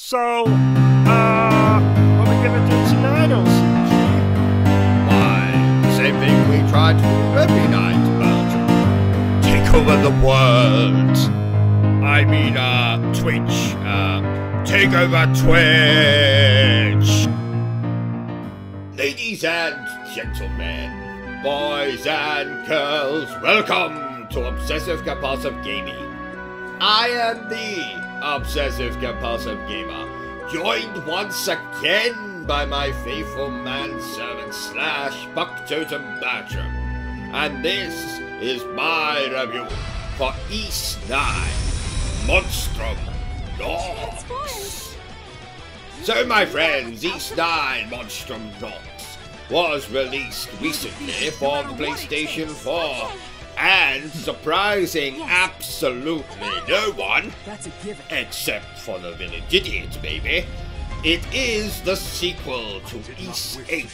So, uh, what are we gonna do tonight, OCG? Why, same thing we try to do every night, Belgium. Take over the world. I mean, uh, Twitch. Uh, take over Twitch. Ladies and gentlemen, boys and girls, welcome to Obsessive Compulsive Gaming. I am the Obsessive Compulsive Gamer, joined once again by my faithful manservant slash Buck Totem Bertram. And this is my review for Ys 9 Monstrum Nox. So, my friends, Ys 9 Monstrum Nox was released recently for the PlayStation 4 and surprising absolutely no one, That's a given. except for the village idiots, maybe, it is the sequel to Ys 8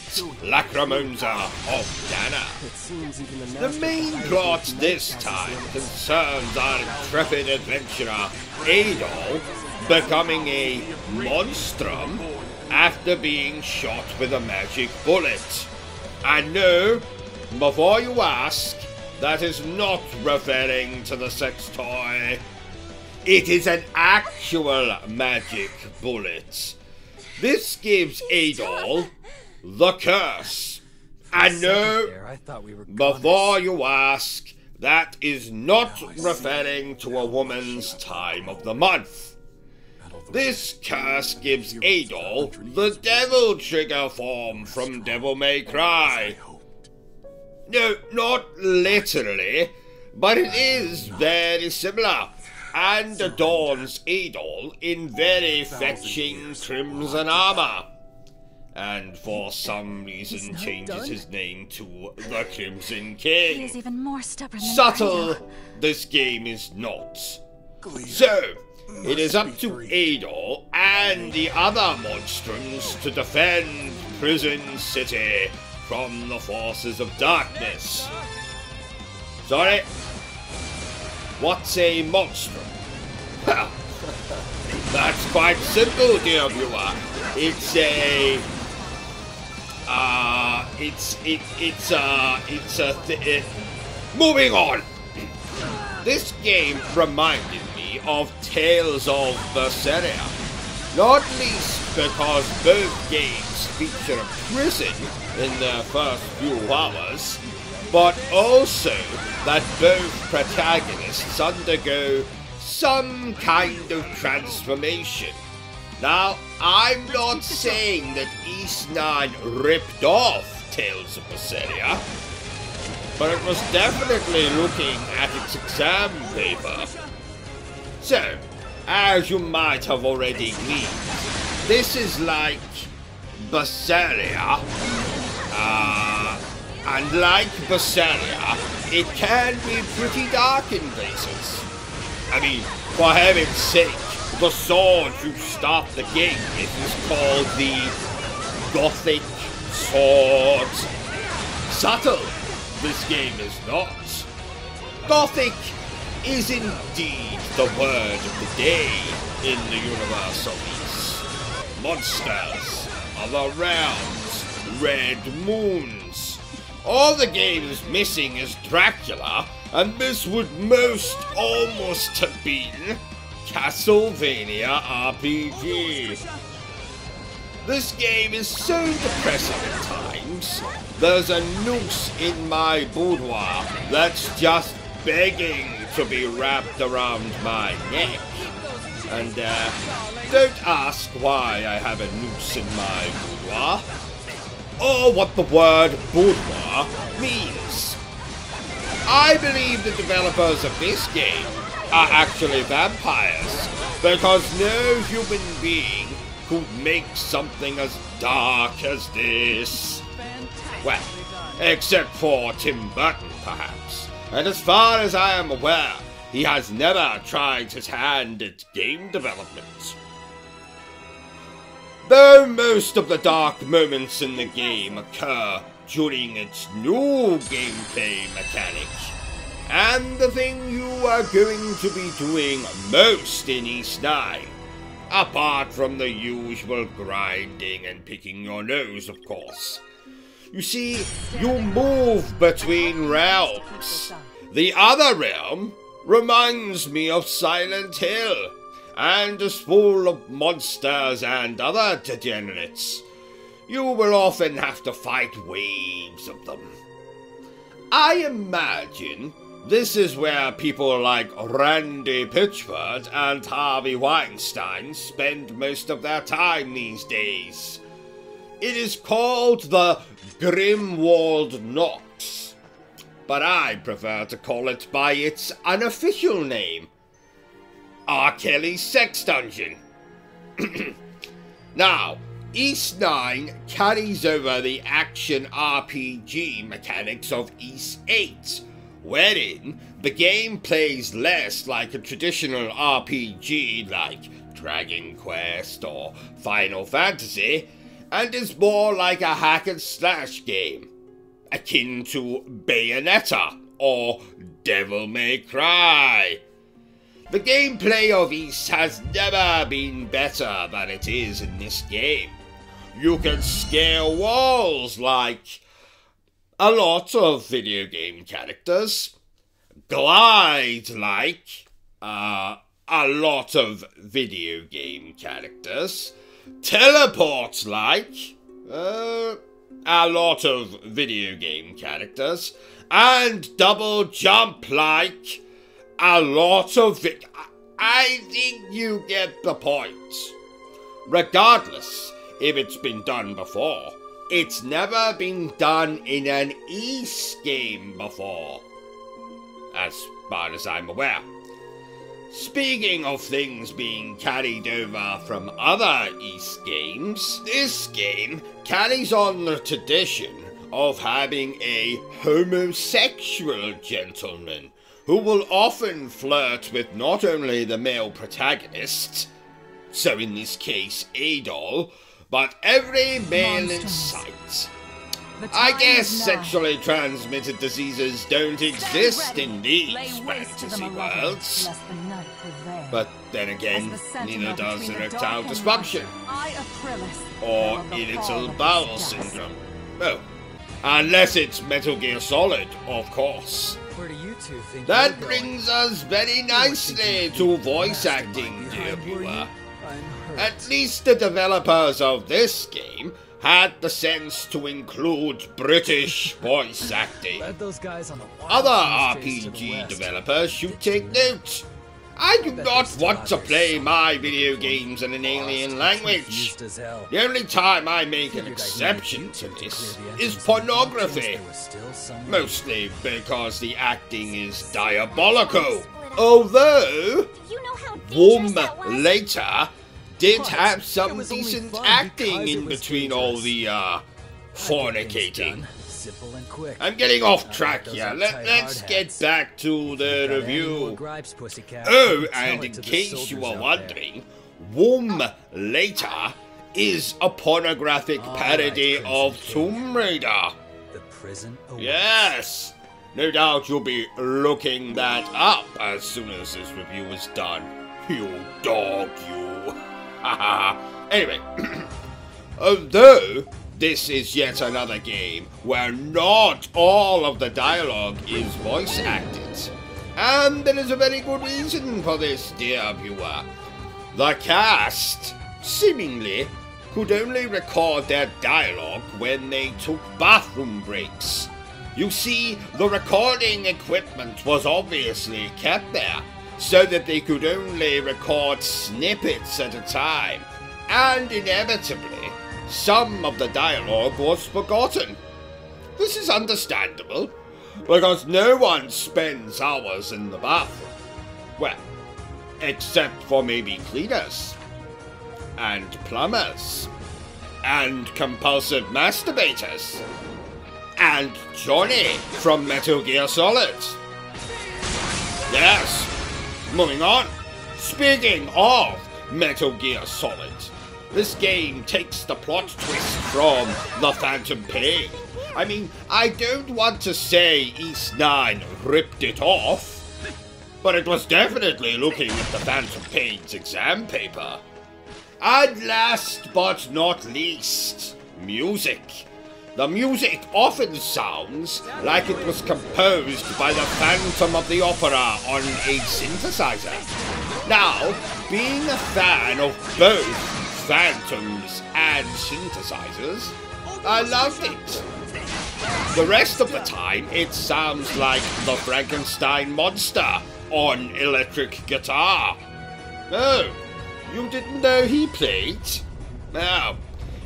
Lacrimosa of Dana. It seems even the, The main plot this time concerns our intrepid adventurer Adol becoming a monstrum after being shot with a magic bullet. And no, before you ask, that is not referring to the sex toy. It is an actual magic bullet. This gives Adol the curse. And no, I thought we before you ask, that is not referring to a woman's time of the month. This curse gives Adol the devil trigger form from Devil May Cry. No, not literally, but it is very similar, and adorns Adol in very fetching crimson armor. And for some reason changes his name to the Crimson King. He King. is even more stubborn than Subtle, Rhino. this game is not. So, it is up to Adol and the other monstrums to defend Prison City from the forces of darkness. Sorry? What's a monstrum? Well, that's quite simple, dear viewer. It's a uh, it's it, it's uh, it's a th- uh, moving on. This game reminded me of Tales of Berseria, not least because both games feature a prison in their first few hours, but also that both protagonists undergo some kind of transformation. Now, I'm not saying that Ys 9 ripped off Tales of Berseria, but it was definitely looking at its exam paper. So, as you might have already gleaned, this is like Berseria, uh, and like Berseria, it can be pretty dark in places. I mean, for heaven's sake, the sword you start the game It is called the Gothic Sword. Subtle, this game is not. Gothic is indeed the word of the day in the universe of Ys. Monsters are the realms, red moons. All the game is missing is Dracula, and this would most almost have been Castlevania RPG. This game is so depressing at times. There's a noose in my boudoir that's just begging to be wrapped around my neck. And uh, don't ask why I have a noose in my boudoir, or what the word boudoir means. I believe the developers of this game are actually vampires, because no human being could make something as dark as this. Well, except for Tim Burton, perhaps. And as far as I am aware, he has never tried his hand at game development. Though most of the dark moments in the game occur during its new gameplay mechanics, and the thing you are going to be doing most in Ys 9, Apart from the usual grinding and picking your nose, of course. You see, you move between realms. The other realm reminds me of Silent Hill and is full of monsters and other degenerates. You will often have to fight waves of them. I imagine this is where people like Randy Pitchford and Harvey Weinstein spend most of their time these days. It is called the Grimwald Nox, but I prefer to call it by its unofficial name, R. Kelly's Sex Dungeon. now, Ys 9 carries over the action RPG mechanics of Ys 8, wherein the game plays less like a traditional RPG like Dragon Quest or Final Fantasy, and is more like a hack and slash game, akin to Bayonetta or Devil May Cry. The gameplay of Ys has never been better than it is in this game. You can scale walls like a lot of video game characters, glide like uh, a lot of video game characters, teleport like uh, a lot of video game characters, and double jump like a lot of vi- I think you get the point. Regardless if it's been done before, it's never been done in an Ys game before, as far as I'm aware. Speaking of things being carried over from other Ys games, this game carries on the tradition of having a homosexual gentleman who will often flirt with not only the male protagonist, so in this case Adol, but every male in sight. I guess sexually transmitted diseases don't exist in these fantasy worlds. But then again, neither does erectile dysfunction. Or irritable bowel syndrome. Oh, unless it's Metal Gear Solid, of course. Where do you two think That you're going? brings us very nicely to voice acting, dear viewer. At least the developers of this game had the sense to include British voice acting. Those guys on Other goose chase to the RPG developers should take note. I do not want to play my video games in an alien language. Confused as hell. The only time I make an Figured I'd need exception to this is entrance and not pornography. since there was still some- Mostly because the acting is diabolical. Although, You know how Wom dangerous that was? later did But have some decent acting in between all the, uh, I get things fornicating. Simple and quick. I'm getting off track here. Let, let's get back to the Got any more review. gripes. Oh, and in case you soldiers were out there. wondering, Womb Later is a pornographic All right, parody Crimson of King. Tomb Raider. The prison awaits. Yes! No doubt you'll be looking that up as soon as this review is done. You dog, you. anyway, uh, although this is yet another game where not all of the dialogue is voice acted, and there is a very good reason for this, dear viewer. The cast, seemingly, could only record their dialogue when they took bathroom breaks. You see, the recording equipment was obviously kept there, so that they could only record snippets at a time, and inevitably, some of the dialogue was forgotten. This is understandable, because no one spends hours in the bathroom. Well, except for maybe cleaners, and plumbers, and compulsive masturbators, and Johnny from Metal Gear Solid. Yes, moving on. Speaking of Metal Gear Solid, this game takes the plot twist from The Phantom Pain. I mean, I don't want to say Ys 9 ripped it off, but it was definitely looking at the Phantom Pain's exam paper. And last but not least, music. The music often sounds like it was composed by the Phantom of the Opera on a synthesizer. Now, being a fan of both Phantoms and synthesizers, I loved it. The rest of the time, it sounds like the Frankenstein monster on electric guitar. Oh, you didn't know he played? No,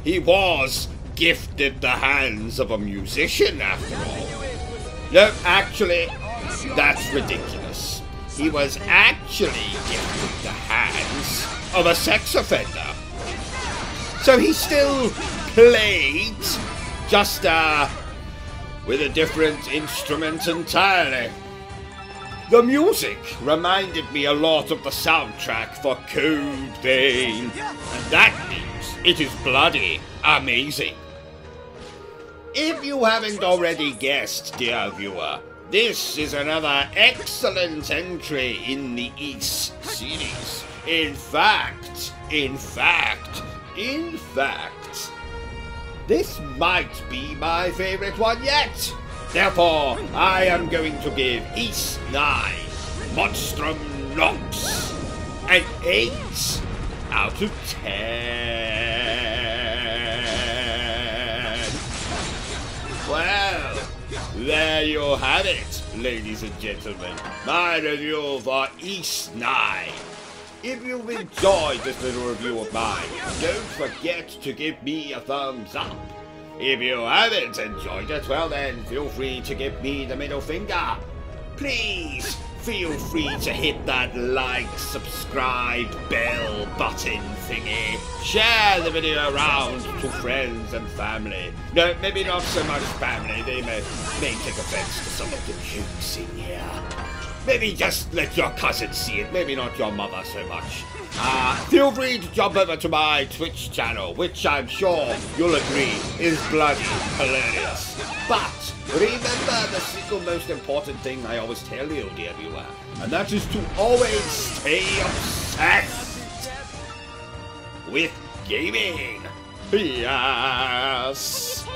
he was gifted the hands of a musician after all. No, actually, that's ridiculous. He was actually gifted the hands of a sex offender. So he still played, just uh, with a different instrument entirely. The music reminded me a lot of the soundtrack for Code Vein, and that means it is bloody amazing. If you haven't already guessed, dear viewer, this is another excellent entry in the Ys series. In fact, in fact, in fact, this might be my favorite one yet. Therefore, I am going to give Ys 9 Monstrum Nox an 8 out of 10. You have it, ladies and gentlemen. My review for Ys 9. If you've enjoyed this little review of mine, don't forget to give me a thumbs up. If you haven't enjoyed it, well then, feel free to give me the middle finger. Please, feel free to hit that like, subscribe, bell button thingy. Share the video around to friends and family. No, maybe not so much family, they may, may take offense to some of the jokes in here. Maybe just let your cousin see it, maybe not your mother so much. Uh, feel free to jump over to my Twitch channel, which I'm sure you'll agree is bloody hilarious. But remember the single most important thing I always tell you, dear viewer, and that is to always stay obsessed with gaming. Yes.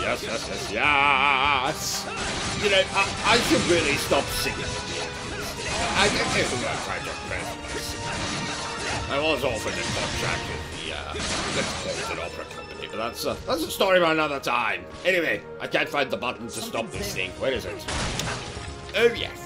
Yes, yes, yes, yes. You know, I, I should really stop singing I don't know who I'm trying to impress by singing. I was offered a contract with the, uh, Metropolitan Opera Company, but that's, uh, that's a story for another time. Anyway, I can't find the button to stop this thing. Where is it? Oh, yes.